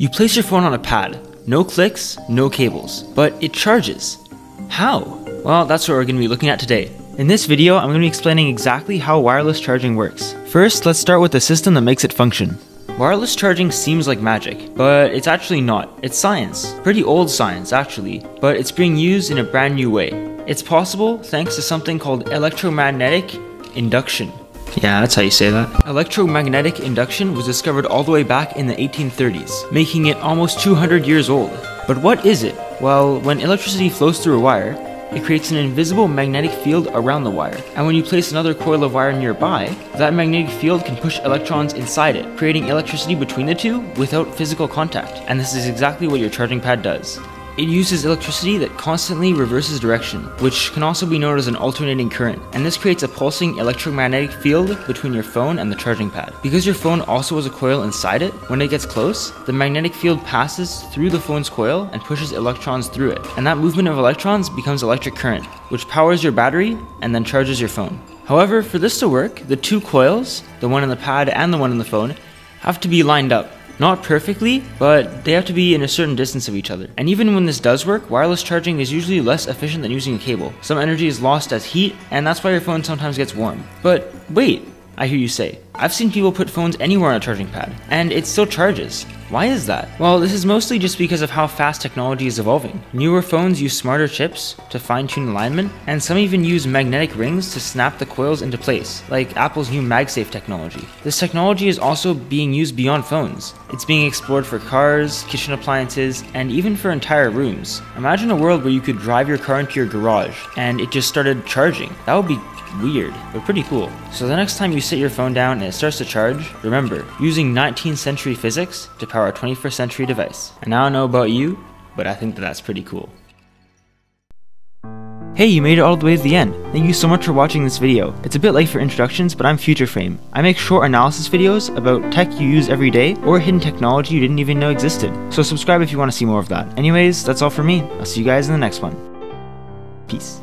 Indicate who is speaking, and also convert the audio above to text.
Speaker 1: You place your phone on a pad. No clicks, no cables. But it charges. How? Well, that's what we're going to be looking at today. In this video, I'm going to be explaining exactly how wireless charging works. First, let's start with the system that makes it function. Wireless charging seems like magic, but it's actually not. It's science. Pretty old science, actually, but it's being used in a brand new way. It's possible thanks to something called electromagnetic induction. Yeah, that's how you say that. Electromagnetic induction was discovered all the way back in the 1830s, making it almost 200 years old. But what is it? Well, when electricity flows through a wire, it creates an invisible magnetic field around the wire. And when you place another coil of wire nearby, that magnetic field can push electrons inside it, creating electricity between the two without physical contact. And this is exactly what your charging pad does. It uses electricity that constantly reverses direction, which can also be known as an alternating current, and this creates a pulsing electromagnetic field between your phone and the charging pad. Because your phone also has a coil inside it, when it gets close, the magnetic field passes through the phone's coil and pushes electrons through it, and that movement of electrons becomes electric current, which powers your battery and then charges your phone. However, for this to work, the two coils, the one in the pad and the one in the phone, have to be lined up. Not perfectly, but they have to be in a certain distance of each other. And even when this does work, wireless charging is usually less efficient than using a cable. Some energy is lost as heat, and that's why your phone sometimes gets warm. But wait, I hear you say. I've seen people put phones anywhere on a charging pad, and it still charges. Why is that? Well, this is mostly just because of how fast technology is evolving. Newer phones use smarter chips to fine tune alignment, and some even use magnetic rings to snap the coils into place, like Apple's new MagSafe technology. This technology is also being used beyond phones. It's being explored for cars, kitchen appliances, and even for entire rooms. Imagine a world where you could drive your car into your garage and it just started charging. That would be weird, but pretty cool. So the next time you sit your phone down and it starts to charge, remember, using 19th century physics to power a 21st century device. And I don't know about you, but I think that that's pretty cool. Hey, you made it all the way to the end. Thank you so much for watching this video. It's a bit late for introductions, but I'm FutureFrame. I make short analysis videos about tech you use every day or hidden technology you didn't even know existed. So subscribe if you want to see more of that. Anyways, that's all for me. I'll see you guys in the next one. Peace.